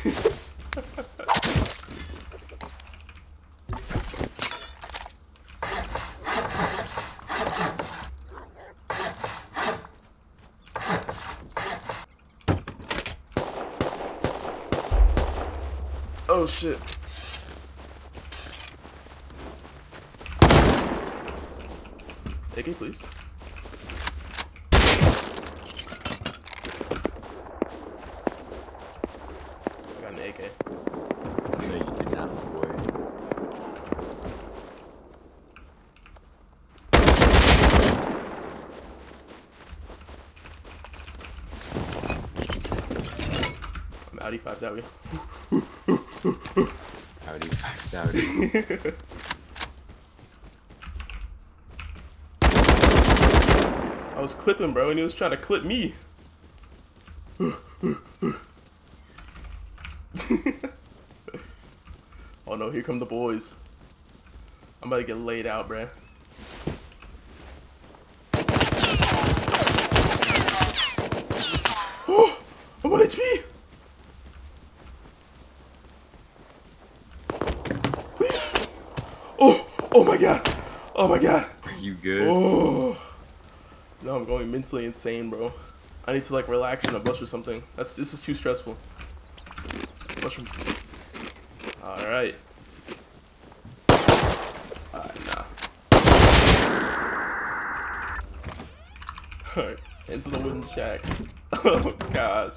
oh shit. AK please. Audi 5 that way. Howdy, fuck, howdy. I was clipping, bro, and he was trying to clip me. oh no, here come the boys. I'm about to get laid out, bruh. Oh, I'm on HP. Please. Oh, oh my god. Oh my god. Are you good? Oh. No, I'm going mentally insane, bro. I need to like relax in a bush or something. That's this is too stressful. Mushrooms. All right. Alright, nah. Alright, into the wooden shack. oh gosh.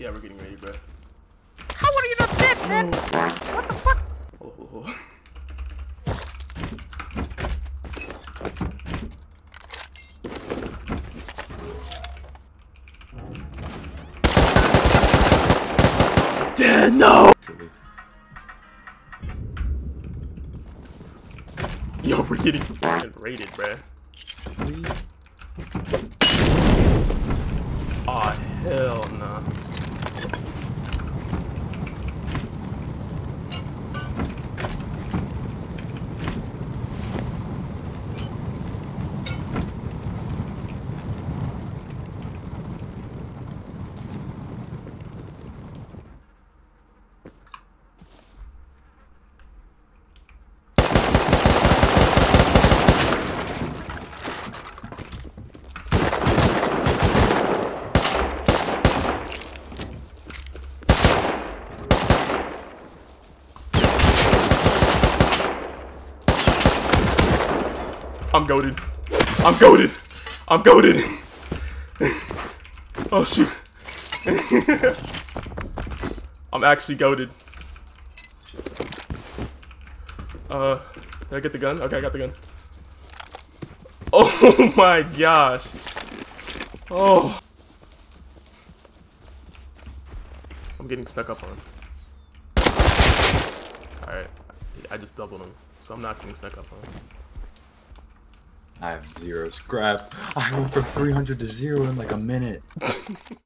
Yeah, we're getting ready, bro. How are you not dead, man? Oh. What the fuck? Oh, oh, oh. Dead, no! Yo, we're getting raided, bruh. Ah, Aw, oh, hell nah. I'm goaded. I'm goaded. I'm goaded. oh shoot. I'm actually goaded. Uh, did I get the gun? Okay, I got the gun. Oh my gosh. Oh. I'm getting stuck up on. Alright. I just doubled him. So I'm not getting stuck up on. I have zero scrap. I went from 300 to zero in like a minute.